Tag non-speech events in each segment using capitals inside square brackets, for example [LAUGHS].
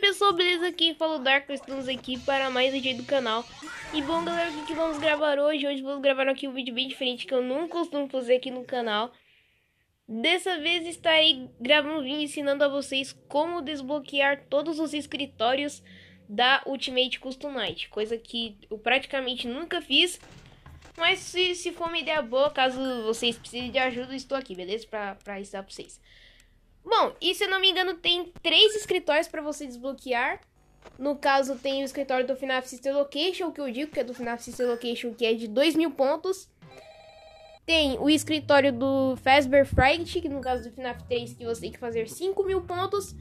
pessoal, beleza? Aqui fala o Dark, estamos aqui para mais um vídeo do canal E bom galera, o que, que vamos gravar hoje? Hoje vamos gravar aqui um vídeo bem diferente que eu não costumo fazer aqui no canal Dessa vez estarei gravando um vídeo ensinando a vocês como desbloquear todos os escritórios da Ultimate Custom Night Coisa que eu praticamente nunca fiz Mas se, se for uma ideia boa, caso vocês precisem de ajuda, estou aqui, beleza? Para pra ensinar pra vocês Bom, e se eu não me engano, tem três escritórios para você desbloquear. No caso, tem o escritório do FNAF Sister Location, que eu digo que é do FNAF Sister Location, que é de 2 mil pontos. Tem o escritório do Fazbear Fright, que no caso do FNAF 3, que você tem que fazer 5 mil pontos.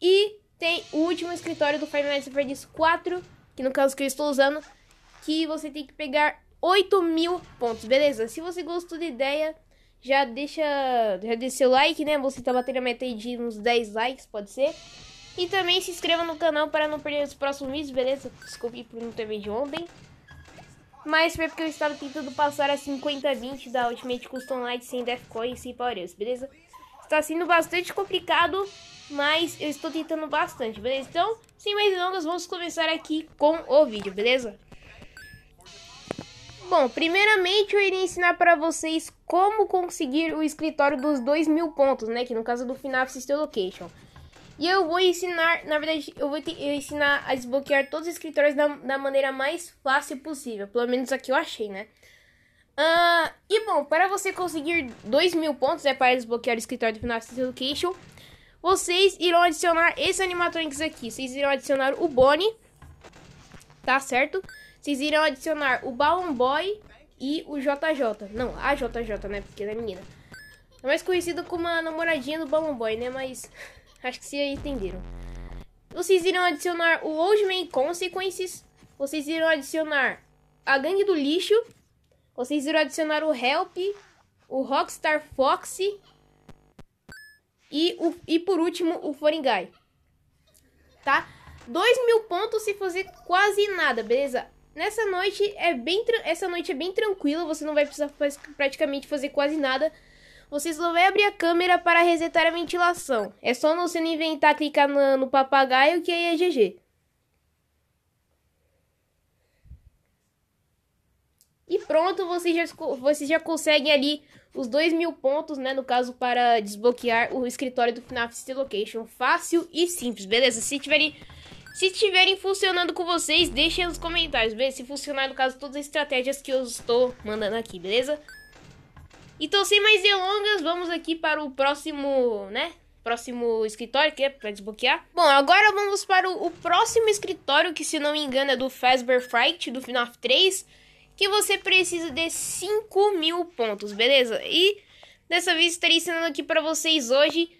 E tem o último escritório do at Freddy's 4, que no caso que eu estou usando, que você tem que pegar 8 mil pontos, beleza? Se você gostou da ideia, já deixa, já deixa seu like, né? Você tá batendo a meta aí de uns 10 likes, pode ser. E também se inscreva no canal para não perder os próximos vídeos, beleza? Desculpe por não ter vídeo ontem. Mas foi porque eu estava tentando passar a 50-20 da Ultimate Custom Light sem Deathcoin e sem Power beleza? Está sendo bastante complicado, mas eu estou tentando bastante, beleza? Então, sem mais delongas, vamos começar aqui com o vídeo, beleza? Bom, primeiramente eu iria ensinar para vocês como conseguir o escritório dos 2 mil pontos, né? Que no caso do FNAF System Location. E eu vou ensinar, na verdade, eu vou te, ensinar a desbloquear todos os escritórios da, da maneira mais fácil possível. Pelo menos aqui eu achei, né? Uh, e bom, para você conseguir 2 mil pontos, né, para desbloquear o escritório do FNAF System Location, vocês irão adicionar esses animatronics aqui. Vocês irão adicionar o Bonnie, tá certo? Vocês irão adicionar o Balloon Boy e o JJ. Não, a JJ, né? Porque é menina. É mais conhecida como a namoradinha do Balloon Boy, né? Mas [LAUGHS] acho que vocês entenderam. Vocês irão adicionar o Old Man Consequences. Vocês irão adicionar a Gangue do Lixo. Vocês irão adicionar o Help, o Rockstar Foxy e, o, e por último o Foringai. Tá? 2 mil pontos se fazer quase nada, beleza? Nessa noite é bem essa noite é bem tranquila, você não vai precisar praticamente fazer quase nada. Você só vai abrir a câmera para resetar a ventilação. É só você não inventar clicar no, no papagaio que aí é GG. E pronto, vocês já, vocês já conseguem ali os 2 mil pontos, né? No caso, para desbloquear o escritório do FNAF City Location. Fácil e simples, beleza? Se tiverem se estiverem funcionando com vocês, deixem nos comentários, beleza? Se funcionar, no caso, todas as estratégias que eu estou mandando aqui, beleza? Então, sem mais delongas, vamos aqui para o próximo, né? Próximo escritório, que é para desbloquear. Bom, agora vamos para o, o, próximo escritório, que se não me engano é do Fazbear Fright, do FNAF 3. Que você precisa de 5 mil pontos, beleza? E dessa vez estarei ensinando aqui para vocês hoje.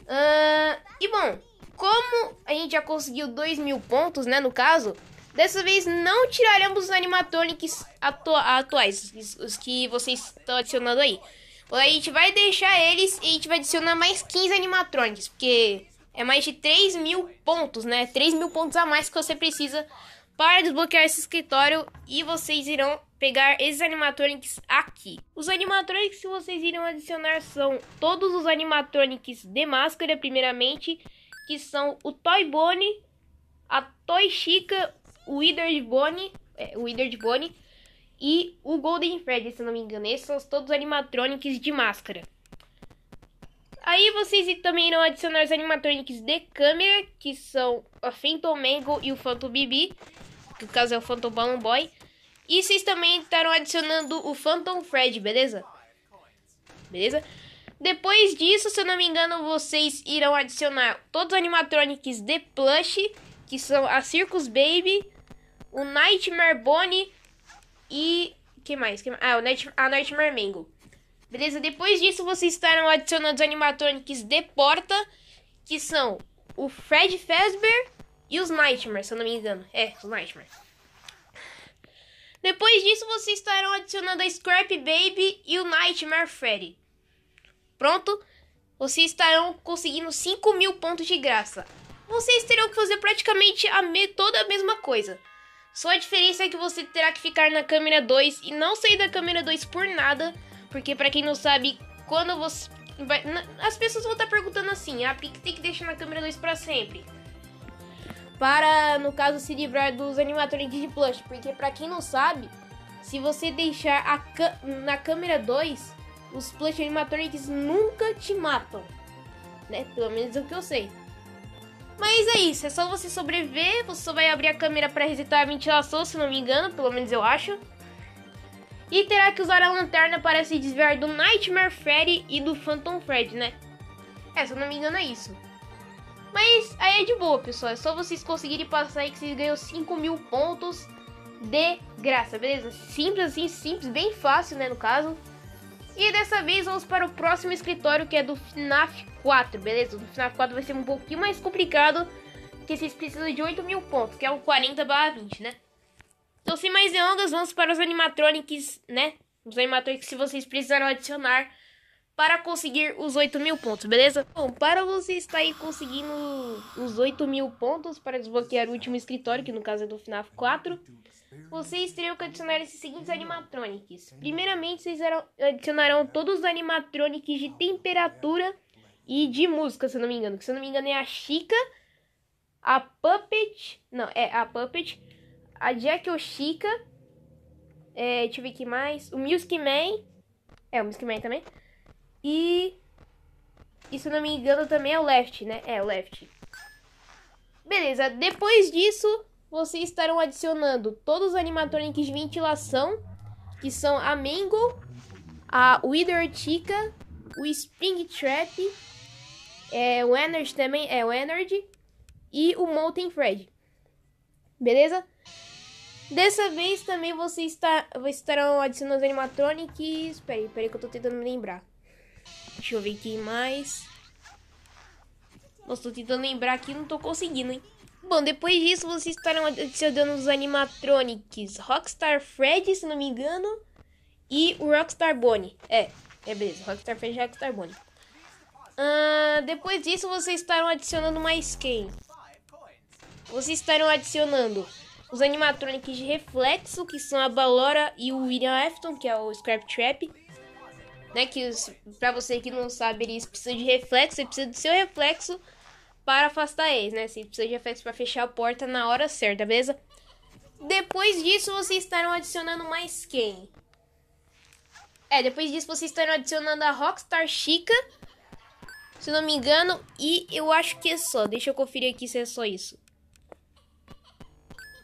Uh, e bom, como a gente já conseguiu 2 mil pontos, né, no caso, dessa vez não tiraremos os animatronics atu atuais, os, os que vocês estão adicionando aí. A gente vai deixar eles e a gente vai adicionar mais 15 animatronics, porque é mais de 3 mil pontos, né? 3 mil pontos a mais que você precisa para desbloquear esse escritório e vocês irão pegar esses animatronics aqui. Os animatronics que vocês irão adicionar são todos os animatronics de máscara, primeiramente, que são o Toy Bonnie, a Toy Chica, o Wither de Bonnie, é, o Wither de Bonnie e o Golden Freddy, se não me engano. Esses são todos animatronics de máscara. Aí vocês também irão adicionar os animatronics de câmera, que são a Phantom Mango e o Phantom Bibi, que no caso é o Phantom Balloon Boy. E vocês também estarão adicionando o Phantom Fred, beleza? Beleza? Depois disso, se eu não me engano, vocês irão adicionar todos os animatronics de plush, que são a Circus Baby, o Nightmare Bonnie e... que mais? Que... Ah, o Night... a Nightmare Mango. Beleza? Depois disso, vocês estarão adicionando os animatronics de porta, que são o Fred Fazbear e os Nightmare, se eu não me engano. É, os Nightmare. Depois disso, vocês estarão adicionando a Scrap Baby e o Nightmare Freddy. Pronto? vocês estarão conseguindo 5 mil pontos de graça. Vocês terão que fazer praticamente a me toda a mesma coisa. Só a diferença é que você terá que ficar na câmera 2 e não sair da câmera 2 por nada. Porque para quem não sabe, quando você... Vai... As pessoas vão estar perguntando assim, ah, por que tem que deixar na câmera 2 para sempre? Para, no caso, se livrar dos animatronics de plush. Porque para quem não sabe, se você deixar a na câmera 2, os plush animatronics nunca te matam. Né? Pelo menos é o que eu sei. Mas é isso, é só você sobreviver. Você só vai abrir a câmera para resetar a ventilação, se não me engano, pelo menos eu acho. E terá que usar a lanterna para se desviar do Nightmare Freddy e do Phantom Fred, né? É, se não me engano é isso. Mas aí é de boa, pessoal. É só vocês conseguirem passar aí que vocês ganham 5 mil pontos de graça, beleza? Simples assim, simples, bem fácil, né, no caso. E dessa vez vamos para o próximo escritório, que é do FNAF 4, beleza? O FNAF 4 vai ser um pouquinho mais complicado, porque vocês precisam de 8 mil pontos, que é o 40 barra 20, né? Então, sem mais delongas, vamos para os animatronics, né? Os animatronics que vocês precisaram adicionar para conseguir os 8 mil pontos, beleza? Bom, para você estar aí conseguindo os 8 mil pontos para desbloquear o último escritório, que no caso é do FNAF 4, vocês teriam que adicionar esses seguintes animatronics. Primeiramente, vocês adicionarão todos os animatronics de temperatura e de música, se eu não me engano. Que, se eu não me engano é a Chica, a Puppet, não, é a Puppet, a Jack Chica, é, deixa eu ver aqui mais, o Music Man, é o Music Man também, e, e se não me engano também é o Left, né? É, o Left. Beleza, depois disso, vocês estarão adicionando todos os animatronics de ventilação, que são a Mango, a Wither Chica, o Spring Trap, é, o Energy também, é o Energy, e o Molten Fred. Beleza? Dessa vez também vocês está, estarão adicionando os animatronics. Peraí, peraí que eu tô tentando me lembrar. Deixa eu ver aqui mais. Nossa, tô tentando lembrar aqui não tô conseguindo, hein? Bom, depois disso vocês estarão adicionando os animatronics Rockstar Fred, se não me engano, e o Rockstar Bonnie. É, é beleza, Rockstar Fred e Rockstar Bonnie. Uh, depois disso vocês estarão adicionando mais quem? Vocês estarão adicionando os animatronics de reflexo, que são a Balora e o William Afton, que é o Scrap Trap. Né, que pra você que não sabe, eles precisam de reflexo, você precisa do seu reflexo para afastar eles, né? Você precisa de reflexo para fechar a porta na hora certa, beleza? Depois disso, vocês estarão adicionando mais quem? É, depois disso vocês estarão adicionando a Rockstar Chica, se não me engano, e eu acho que é só. Deixa eu conferir aqui se é só isso.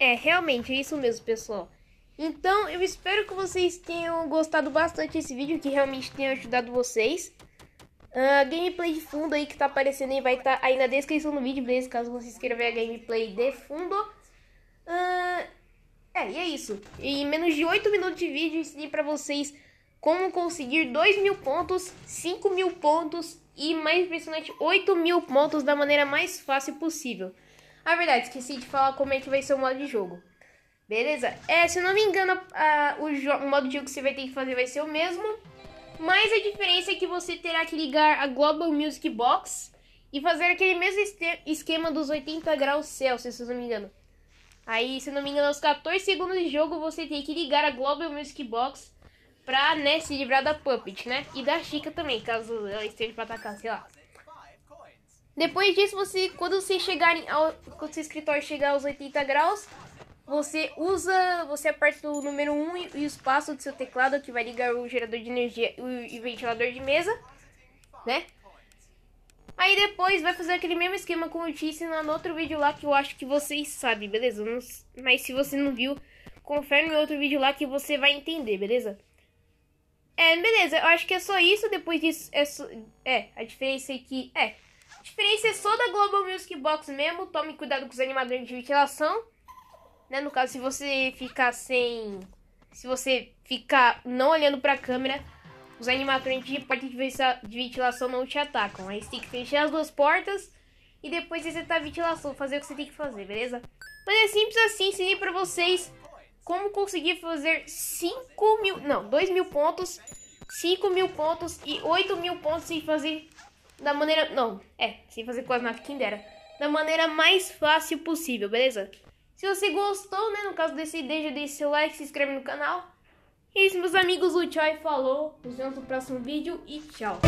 É, realmente, é isso mesmo, pessoal. Então, eu espero que vocês tenham gostado bastante desse vídeo, que realmente tenha ajudado vocês. Uh, gameplay de fundo aí que tá aparecendo aí vai estar tá aí na descrição do vídeo, beleza? Caso vocês queiram ver a gameplay de fundo. Uh, é, e é isso. Em menos de 8 minutos de vídeo, ensinei pra vocês como conseguir 2 mil pontos, 5 mil pontos e, mais impressionante, 8 mil pontos da maneira mais fácil possível. A ah, verdade, esqueci de falar como é que vai ser o modo de jogo. Beleza? É, se eu não me engano, uh, o, o modo de jogo que você vai ter que fazer vai ser o mesmo. Mas a diferença é que você terá que ligar a Global Music Box e fazer aquele mesmo esquema dos 80 graus Celsius, se eu não me engano. Aí, se não me engano, aos 14 segundos de jogo, você tem que ligar a Global Music Box pra, né, se livrar da Puppet, né? E da Chica também, caso ela esteja pra atacar, sei lá. Depois disso, você, quando você chegarem ao, quando seu escritório chegar aos 80 graus, você usa, você aperta o número 1 e, o espaço do seu teclado que vai ligar o gerador de energia e o ventilador de mesa, né? Aí depois vai fazer aquele mesmo esquema como eu disse no outro vídeo lá que eu acho que vocês sabem, beleza? Mas se você não viu, confere no outro vídeo lá que você vai entender, beleza? É, beleza, eu acho que é só isso, depois disso é, só, é a diferença é que, é, a diferença é só da Global Music Box mesmo, tome cuidado com os animadores de ventilação. Né? No caso, se você ficar sem. Se você ficar não olhando pra câmera, os animatrônicos de porta de ventilação não te atacam. Aí você tem que fechar as duas portas e depois resetar a ventilação, fazer o que você tem que fazer, beleza? Mas é simples assim, ensinei pra vocês como conseguir fazer 5 mil, não, 2 mil pontos, 5 mil pontos e 8 mil pontos sem fazer da maneira. Não, é, sem fazer quase nada, quem dera. Da maneira mais fácil possível, beleza? Se você gostou, né, no caso desse vídeo, o seu like, se inscreve no canal. E é isso, meus amigos, o Choi falou. Nos vemos no próximo vídeo e tchau.